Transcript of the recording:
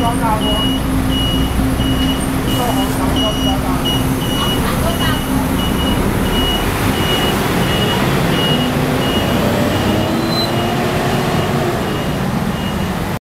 装大锅。